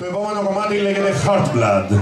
Το επόμενο κομμάτι λέγεται Heartblood.